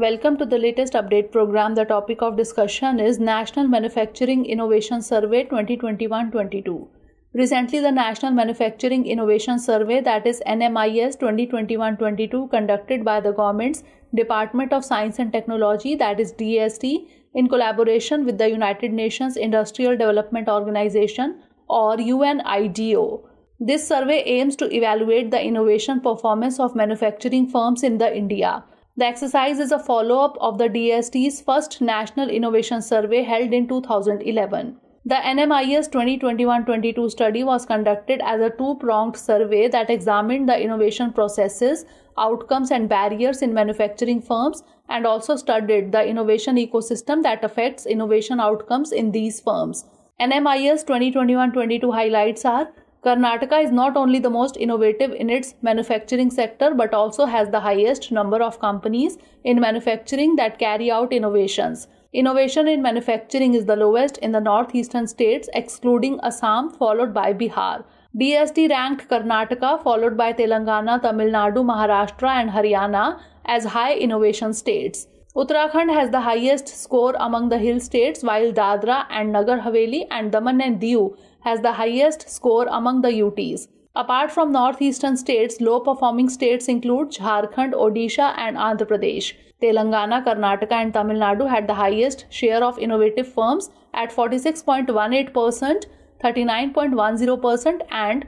Welcome to the latest update program. The topic of discussion is National Manufacturing Innovation Survey 2021 22. Recently, the National Manufacturing Innovation Survey, that is NMIS 2021 22, conducted by the government's Department of Science and Technology, that is DST, in collaboration with the United Nations Industrial Development Organization or UNIDO. This survey aims to evaluate the innovation performance of manufacturing firms in the India. The exercise is a follow-up of the DST's first National Innovation Survey held in 2011. The NMIS 2021-22 study was conducted as a two-pronged survey that examined the innovation processes, outcomes and barriers in manufacturing firms and also studied the innovation ecosystem that affects innovation outcomes in these firms. NMIS 2021-22 highlights are Karnataka is not only the most innovative in its manufacturing sector but also has the highest number of companies in manufacturing that carry out innovations. Innovation in manufacturing is the lowest in the northeastern states, excluding Assam, followed by Bihar. DST ranked Karnataka, followed by Telangana, Tamil Nadu, Maharashtra, and Haryana as high innovation states. Uttarakhand has the highest score among the hill states, while Dadra and Nagar Haveli and Daman and Diu has the highest score among the UTs. Apart from northeastern states, low performing states include Jharkhand, Odisha, and Andhra Pradesh. Telangana, Karnataka, and Tamil Nadu had the highest share of innovative firms at 46.18%, 39.10%, and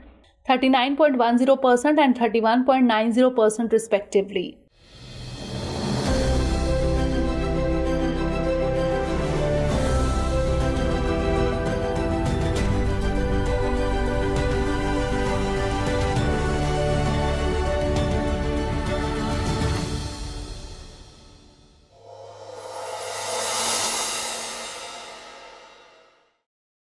39.10% and 31.90% respectively.